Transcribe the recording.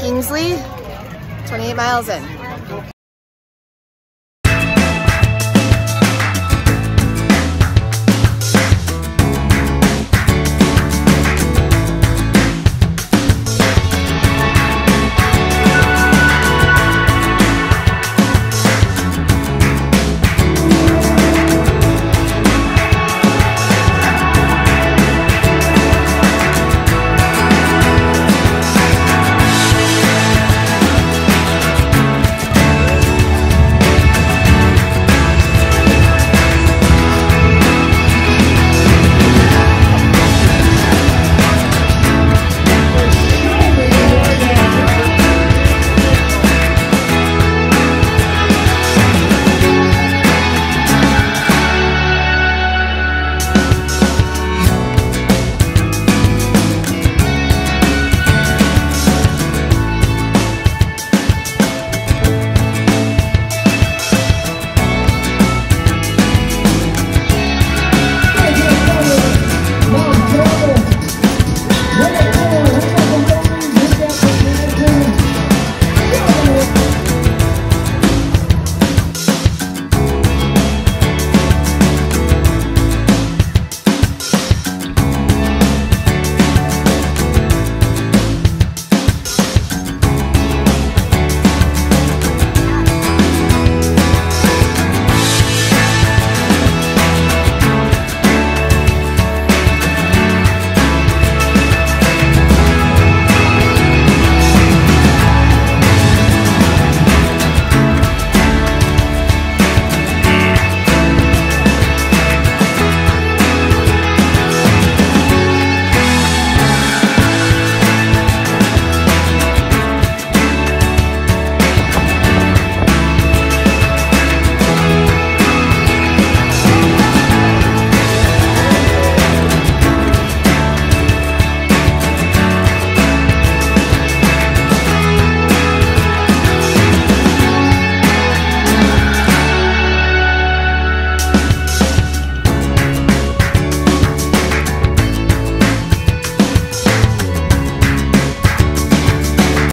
Kingsley, 28 miles in.